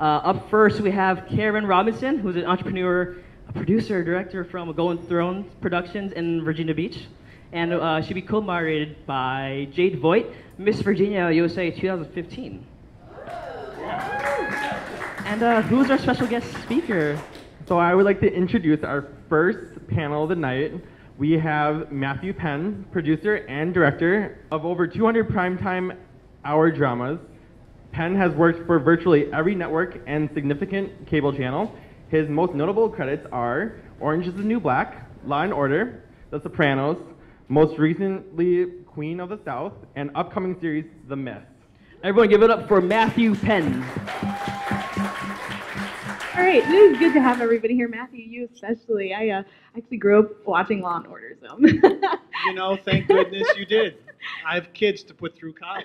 Uh, up first, we have Karen Robinson, who's an entrepreneur, a producer, director from Golden Thrones Productions in Virginia Beach. And uh, she'll be co-moderated by Jade Voigt, Miss Virginia USA 2015. And uh, who's our special guest speaker? So I would like to introduce our first panel of the night. We have Matthew Penn, producer and director of over 200 primetime hour dramas. Penn has worked for virtually every network and significant cable channel. His most notable credits are Orange is the New Black, Law and Order, The Sopranos, most recently Queen of the South, and upcoming series The Mist. Everyone give it up for Matthew Penn. All right, it is good to have everybody here. Matthew, you especially. I uh, actually grew up watching Law and Order, so. You know, thank goodness you did. I have kids to put through college.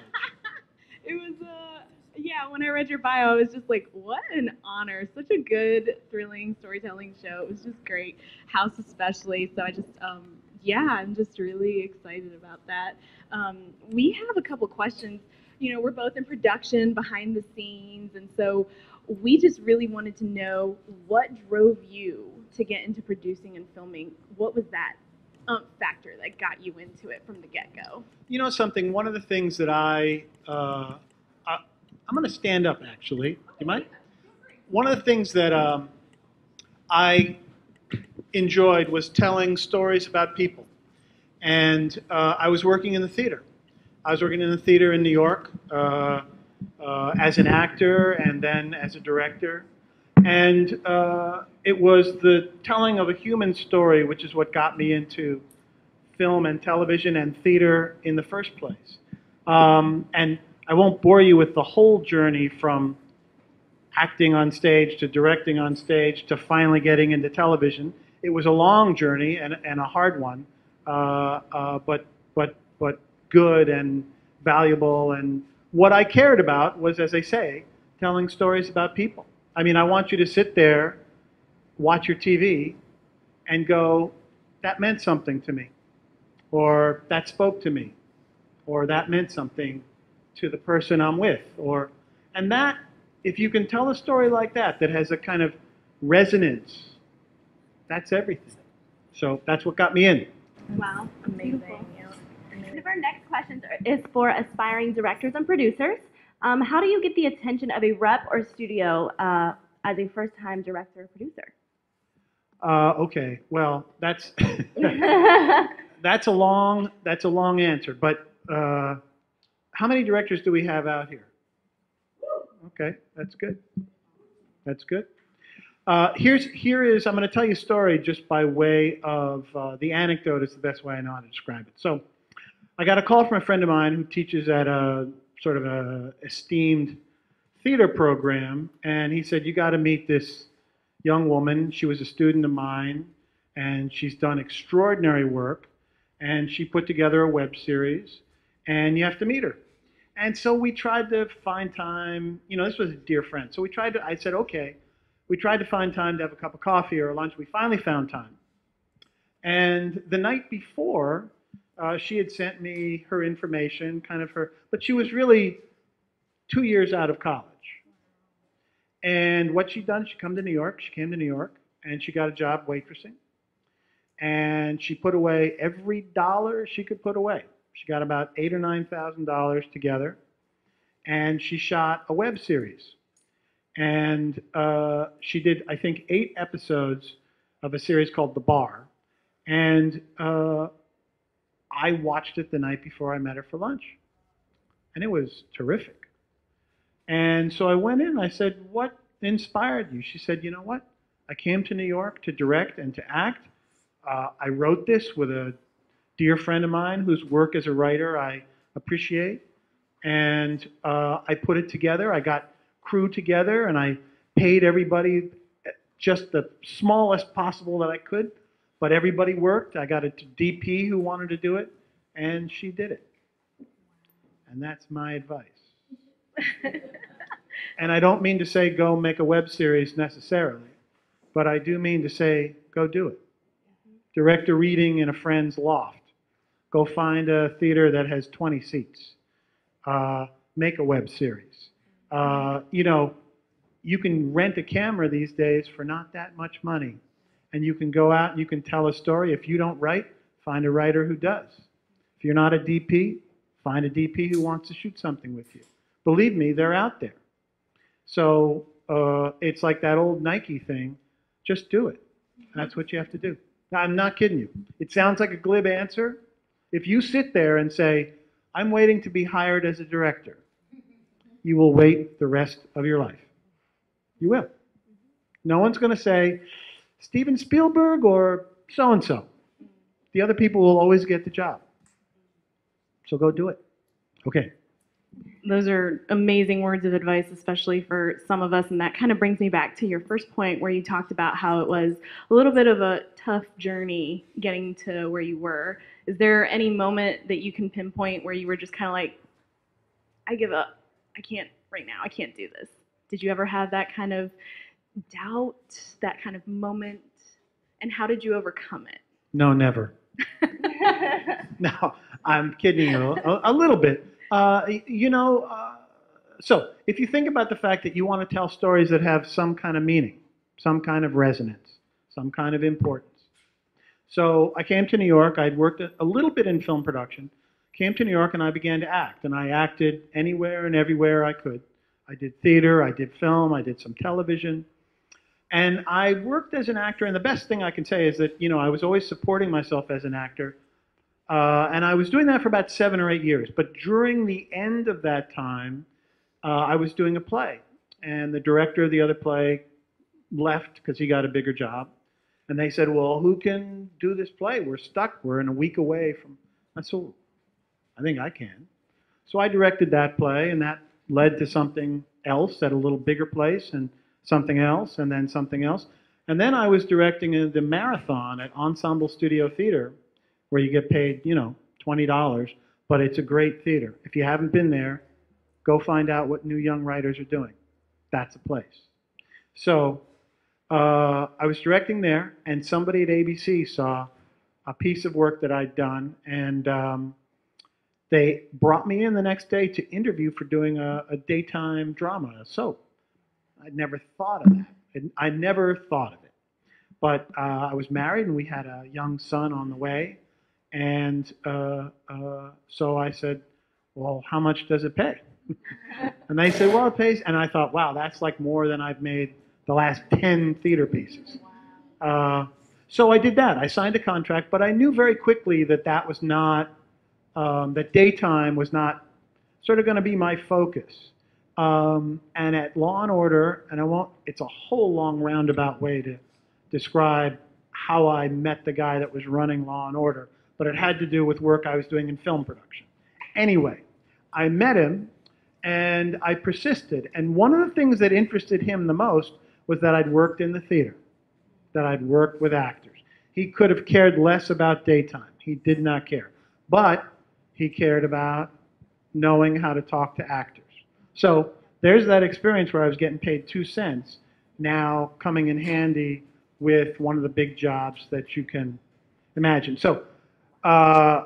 it was, uh, yeah, when I read your bio, I was just like, what an honor. Such a good, thrilling storytelling show. It was just great. House, especially. So I just, um, yeah, I'm just really excited about that. Um, we have a couple questions. You know, we're both in production, behind the scenes, and so we just really wanted to know what drove you to get into producing and filming. What was that um, factor that got you into it from the get-go? You know something? One of the things that I, uh, I'm going to stand up actually. You mind? One of the things that um, I enjoyed was telling stories about people, and uh, I was working in the theater. I was working in the theater in New York. Uh, uh, as an actor and then as a director. And uh, it was the telling of a human story, which is what got me into film and television and theater in the first place. Um, and I won't bore you with the whole journey from acting on stage to directing on stage to finally getting into television. It was a long journey and, and a hard one, uh, uh but, but, but good and valuable and what I cared about was, as I say, telling stories about people. I mean, I want you to sit there, watch your TV, and go, that meant something to me, or that spoke to me, or that meant something to the person I'm with, or, and that, if you can tell a story like that, that has a kind of resonance, that's everything. So that's what got me in. Wow, amazing One of our next questions is for aspiring directors and producers. Um, how do you get the attention of a rep or studio uh, as a first-time director or producer? Uh, okay, well, that's that's a long that's a long answer. But uh, how many directors do we have out here? Okay, that's good. That's good. Uh, here's here is I'm going to tell you a story just by way of uh, the anecdote is the best way I know how to describe it. So I got a call from a friend of mine who teaches at a sort of a esteemed theater program, and he said, "You got to meet this young woman. She was a student of mine, and she's done extraordinary work, and she put together a web series, and you have to meet her." And so we tried to find time. You know, this was a dear friend, so we tried to. I said, "Okay." We tried to find time to have a cup of coffee or lunch. We finally found time. And the night before, uh, she had sent me her information, kind of her, but she was really two years out of college. And what she'd done, she come to New York. She came to New York and she got a job waitressing. And she put away every dollar she could put away. She got about eight or nine thousand dollars together, and she shot a web series. And uh, she did, I think, eight episodes of a series called The Bar. And uh, I watched it the night before I met her for lunch. And it was terrific. And so I went in I said, What inspired you? She said, You know what? I came to New York to direct and to act. Uh, I wrote this with a dear friend of mine whose work as a writer I appreciate. And uh, I put it together. I got crew together and I paid everybody just the smallest possible that I could but everybody worked. I got a DP who wanted to do it, and she did it. And that's my advice. and I don't mean to say go make a web series necessarily, but I do mean to say go do it. Direct a reading in a friend's loft. Go find a theater that has 20 seats. Uh, make a web series. Uh, you know, you can rent a camera these days for not that much money. And you can go out and you can tell a story. If you don't write, find a writer who does. If you're not a DP, find a DP who wants to shoot something with you. Believe me, they're out there. So uh, it's like that old Nike thing just do it. That's what you have to do. Now, I'm not kidding you. It sounds like a glib answer. If you sit there and say, I'm waiting to be hired as a director, you will wait the rest of your life. You will. No one's going to say, Steven Spielberg or so and so. The other people will always get the job. So go do it. Okay. Those are amazing words of advice, especially for some of us. And that kind of brings me back to your first point where you talked about how it was a little bit of a tough journey getting to where you were. Is there any moment that you can pinpoint where you were just kind of like, I give up. I can't right now. I can't do this. Did you ever have that kind of doubt, that kind of moment? And how did you overcome it? No, never. no, I'm kidding you a, a little bit. Uh, you know, uh, so if you think about the fact that you want to tell stories that have some kind of meaning, some kind of resonance, some kind of importance. So I came to New York. I'd worked a, little bit in film production. Came to New York and I began to act, and I acted anywhere and everywhere I could. I did theater, I did film, I did some television. And I worked as an actor, and the best thing I can say is that, you know, I was always supporting myself as an actor. Uh, and I was doing that for about seven or eight years. But during the end of that time, uh, I was doing a play. And the director of the other play left because he got a bigger job. And they said, Well, who can do this play? We're stuck. We're in a week away from. I said, I think I can. So I directed that play, and that led to something else at a little bigger place, and something else, and then something else. And then I was directing the marathon at Ensemble Studio Theater where you get paid, you know, $20, but it's a great theater. If you haven't been there, go find out what new young writers are doing. That's a place. So uh, I was directing there, and somebody at ABC saw a piece of work that I'd done, and um, they brought me in the next day to interview for doing a, a daytime drama, a soap. I'd never thought of that. I never thought of it. But uh, I was married, and we had a young son on the way, and uh, uh, so I said, well, how much does it pay? and they said, well, it pays. And I thought, wow, that's like more than I've made the last 10 theater pieces. Uh, so I did that. I signed a contract, but I knew very quickly that that was not, um, that daytime was not sort of going to be my focus. Um, and at Law and Order, and I won't, it's a whole long roundabout way to describe how I met the guy that was running Law and Order but it had to do with work I was doing in film production. Anyway, I met him and I persisted. And one of the things that interested him the most was that I'd worked in the theater, that I'd worked with actors. He could have cared less about daytime. He did not care. But he cared about knowing how to talk to actors. So there's that experience where I was getting paid two cents, now coming in handy with one of the big jobs that you can imagine. So uh,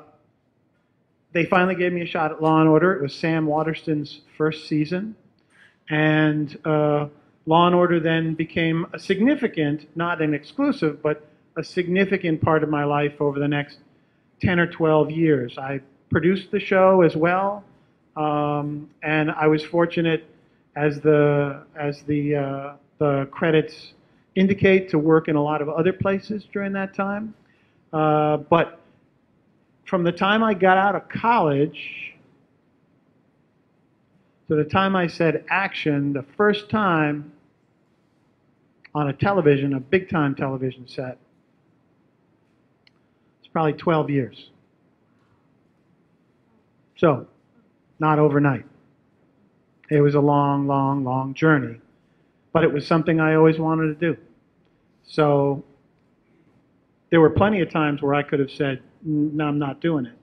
they finally gave me a shot at Law and Order. It was Sam Waterston's first season, and uh, Law and Order then became a significant, not an exclusive, but a significant part of my life over the next 10 or 12 years. I produced the show as well, um, and I was fortunate, as the as the uh, the credits indicate, to work in a lot of other places during that time. Uh, but from the time I got out of college to the time I said action, the first time on a television, a big time television set, it's probably 12 years. So, not overnight. It was a long, long, long journey, but it was something I always wanted to do. So, there were plenty of times where I could have said, no, I'm not doing it.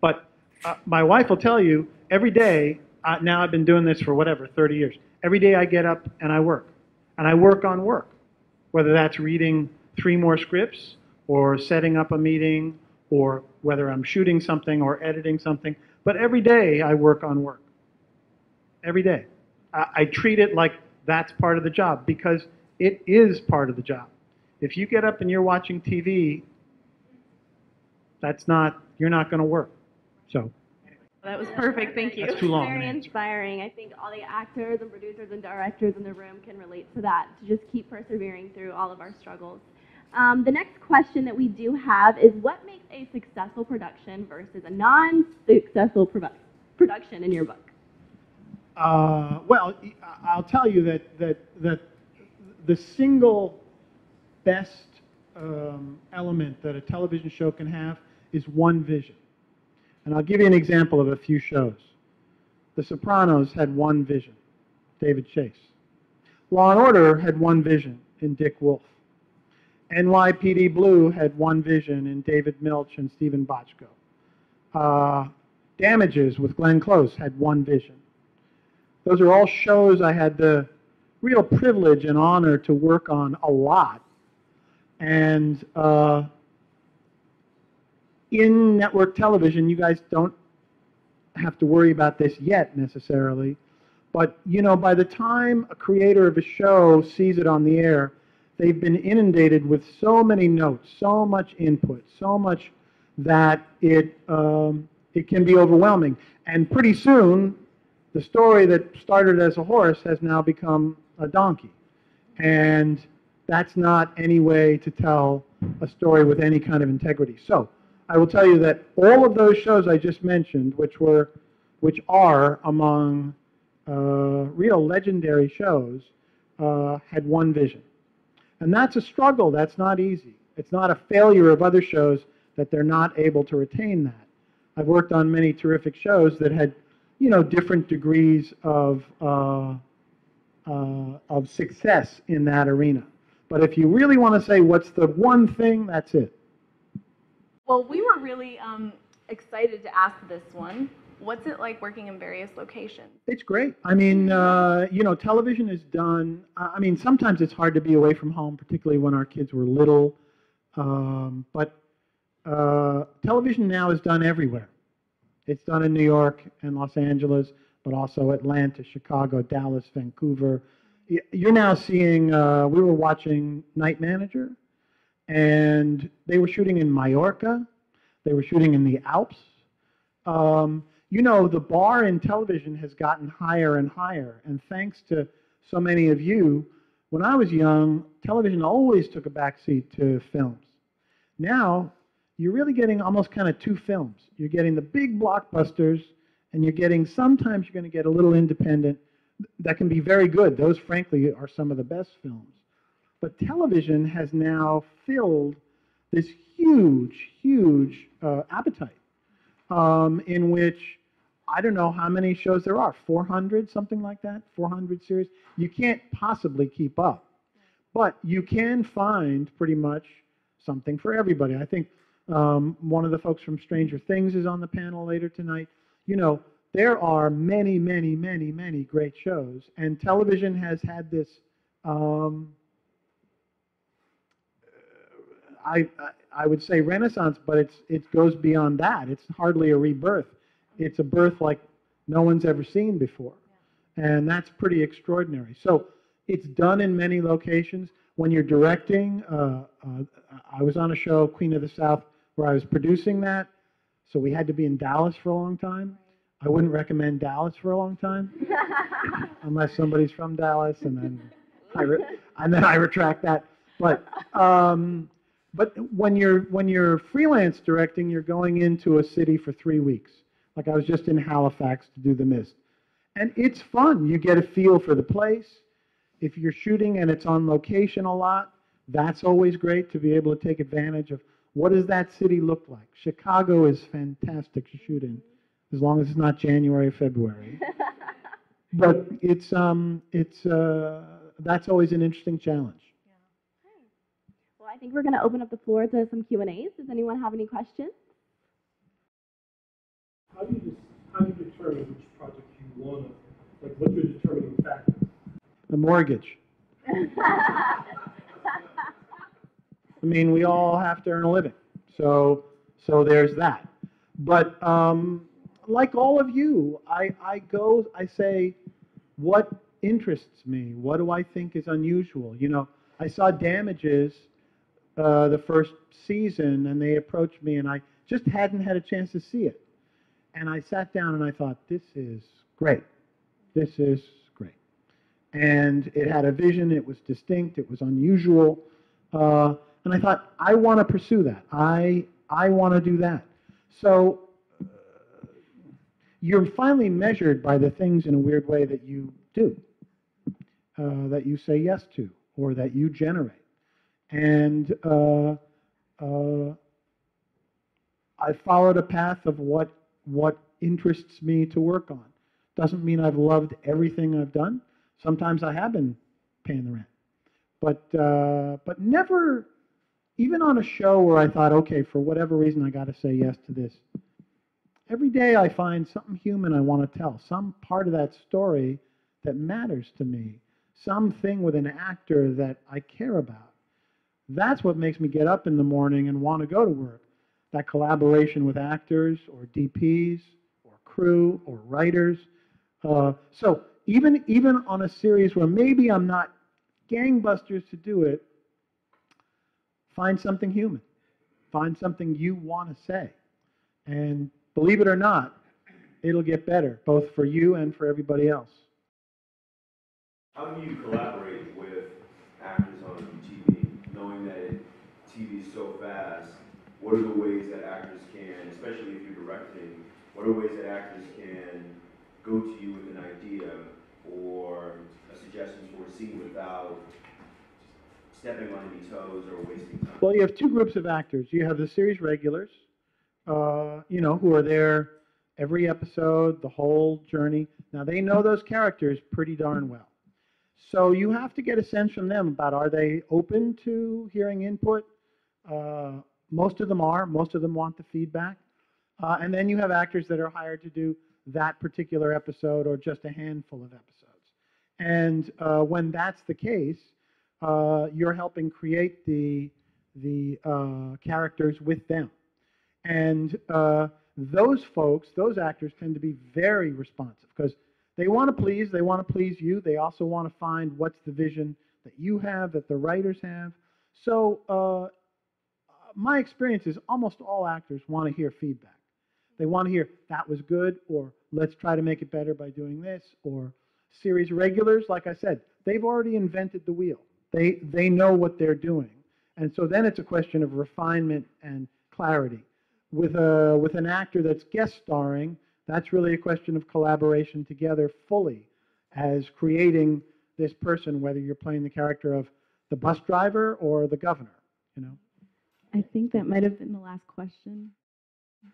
But uh, my wife will tell you every day, uh, now I've been doing this for whatever, 30 years. Every day I get up and I work. And I work on work, whether that's reading three more scripts or setting up a meeting or whether I'm shooting something or editing something. But every day I work on work. Every day. I, I treat it like that's part of the job because it is part of the job. If you get up and you're watching TV, that's not, you're not going to work. So, That was perfect. Thank you. That's too long, Very inspiring. I think all the actors and producers and directors in the room can relate to that, to just keep persevering through all of our struggles. Um, the next question that we do have is what makes a successful production versus a non successful produ- production in your book? uh, well, I'll tell you that, that, that the single best um, element that a television show can have is one vision. And I'll give you an example of a few shows. The Sopranos had one vision, David Chase. Law and Order had one vision in Dick Wolf. NYPD Blue had one vision in David Milch and Steven Bochco. Uh, Damages with Glenn Close had one vision. Those are all shows I had the real privilege and honor to work on a lot. And uh, in network television, you guys don't have to worry about this yet necessarily. But, you know, by the time a creator of a show sees it on the air, they've been inundated with so many notes, so much input, so much that it, um, it can be overwhelming. And pretty soon, the story that started as a horse has now become a donkey. And that's not any way to tell a story with any kind of integrity. So I will tell you that all of those shows I just mentioned, which were, which are among uh, real legendary shows, uh, had one vision. And that's a struggle. That's not easy. It's not a failure of other shows that they're not able to retain that. I've worked on many terrific shows that had, you know, different degrees of, uh, uh, of success in that arena. But if you really want to say what's the one thing, that's it. Well, we were really um, excited to ask this one. What's it like working in various locations? It's great. I mean, uh, you know, television is done. I I mean, sometimes it's hard to be away from home, particularly when our kids were little. Um, but uh, television now is done everywhere. It's done in New York and Los Angeles, but also Atlanta, Chicago, Dallas, Vancouver. You're now seeing. Uh, we were watching Night Manager, and they were shooting in Mallorca. They were shooting in the Alps. Um, you know, the bar in television has gotten higher and higher. And thanks to so many of you, when I was young, television always took a backseat to films. Now, you're really getting almost kind of two films. You're getting the big blockbusters, and you're getting sometimes you're going to get a little independent that can be very good. Those, frankly, are some of the best films. But television has now filled this huge, huge uh, appetite um, in which I don't know how many shows there are 400, something like that, 400 series. You can't possibly keep up. But you can find pretty much something for everybody. I think um, one of the folks from Stranger Things is on the panel later tonight. You know, there are many, many, many, many great shows, and television has had this. Um, I, I would say renaissance, but it's it goes beyond that. It's hardly a rebirth. It's a birth like no one's ever seen before, and that's pretty extraordinary. So it's done in many locations. When you're directing, uh, uh, I was on a show, Queen of the South, where I was producing that, so we had to be in Dallas for a long time. I wouldn't recommend Dallas for a long time unless somebody's from Dallas, and then I re- and then I retract that. But um, but when you're when you're freelance directing, you're going into a city for three weeks. Like I was just in Halifax to do The Mist, and it's fun. You get a feel for the place. If you're shooting and it's on location a lot, that's always great to be able to take advantage of what does that city look like. Chicago is fantastic to shoot in, as long as it's not January, or February. but it's um it's uh that's always an interesting challenge. Well, I think we're going to open up the floor to some Q and A's. Does anyone have any questions? How do you, dis- how do you determine which project you want to, like, what's your determining factor? The mortgage. I mean, we all have to earn a living, so so there's that. But um, like all of you, I I go I say, what interests me? What do I think is unusual? You know, I saw Damages uh, the first season, and they approached me, and I just hadn't had a chance to see it. And I sat down and I thought, this is great. This is great. And it had a vision, it was distinct, it was unusual. Uh, and I thought, I want to pursue that. I, I want to do that. So uh, you're finally measured by the things in a weird way that you do, uh, that you say yes to, or that you generate. And uh, uh, I followed a path of what what interests me to work on. Doesn't mean I've loved everything I've done. Sometimes I have been paying the rent, but uh, but never, even on a show where I thought, okay, for whatever reason, I got to say yes to this. Every day I find something human I want to tell, some part of that story that matters to me, something with an actor that I care about. That's what makes me get up in the morning and want to go to work that collaboration with actors or DPs or crew or writers. Uh, so even even on a series where maybe I'm not gangbusters to do it, find something human, find something you want to say, and believe it or not, it'll get better both for you and for everybody else. How do you collaborate with actors on TV, knowing that TV is so fast? What are the ways that actors can, especially if you're directing, what are ways that actors can go to you with an idea or a suggestion for a scene without stepping on any toes or wasting time? Well, you have two groups of actors. You have the series regulars, uh, you know, who are there every episode, the whole journey. Now, they know those characters pretty darn well. So you have to get a sense from them about are they open to hearing input? Uh, most of them are. Most of them want the feedback. Uh, and then you have actors that are hired to do that particular episode or just a handful of episodes. And uh, when that's the case, uh, you're helping create the the uh, characters with them. And uh, those folks, those actors, tend to be very responsive because they want to please. They want to please you. They also want to find what's the vision that you have, that the writers have. So uh, my experience is almost all actors want to hear feedback. They want to hear that was good, or let's try to make it better by doing this, or series regulars, like I said, they've already invented the wheel. They they know what they're doing, and so then it's a question of refinement and clarity. With a with an actor that's guest starring, that's really a question of collaboration together fully, as creating this person, whether you're playing the character of the bus driver or the governor, you know. I think that might have been the last question.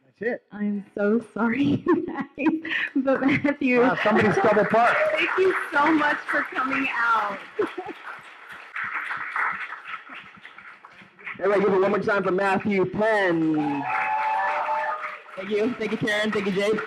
That's it. I'm so sorry. But Matthew, Wow, somebody's double parked. thank you so much for coming out. Everybody give it one more time for Matthew Penn. Thank you. Thank you, Karen. Thank you, Jade.